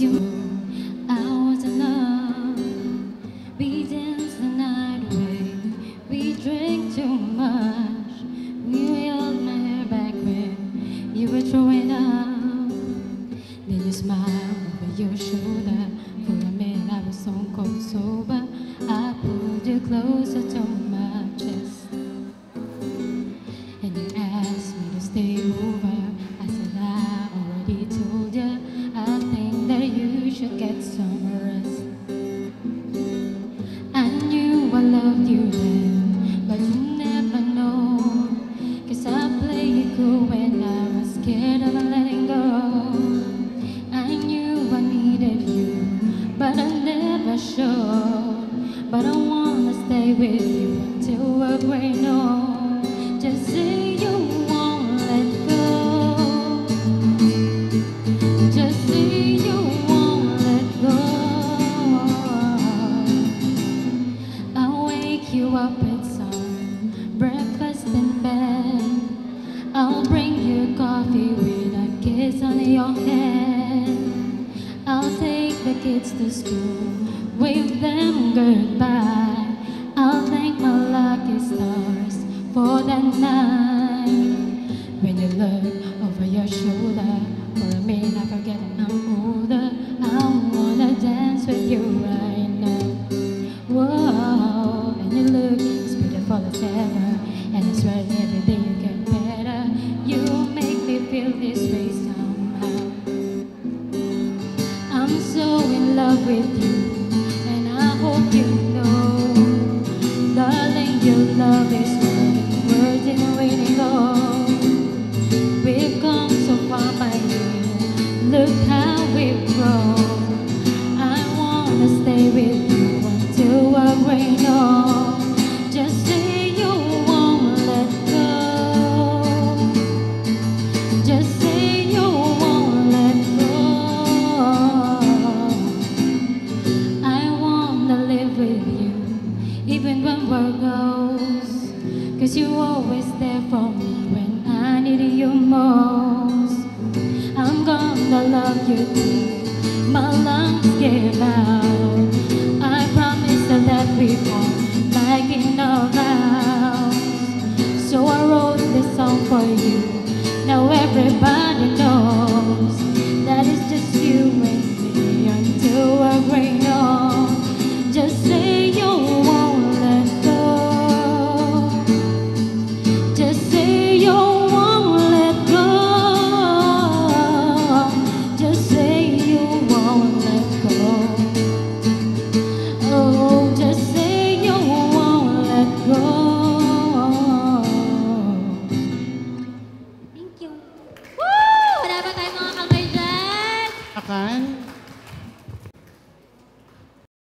you. I was in love. We danced the night away. We drank too much. We held my hair back when you were throwing up. Then you smiled over your shoulder. For a minute, I was so cold sober. I pulled you closer to my chest. And you asked me to stay over. You never know. Cause I play you cool when I'm scared of letting go. I knew I needed you, but I never showed. But I wanna stay with you until a great noon. Just say you won't let go. Just say you won't let go. I'll wake you up with bring you coffee with a kiss on your head. I'll take the kids to school, wave them goodbye. I'll thank my lucky stars for that night. When you look over your shoulder, for a minute I forget I'm older. I wanna dance with you right now. Whoa, and you look as beautiful as ever. And I swear that with you, and I hope you when we're. Cause you're always there for me when I need you most. I'm gonna love you till my lungs give out. I promise that, that we won't Thank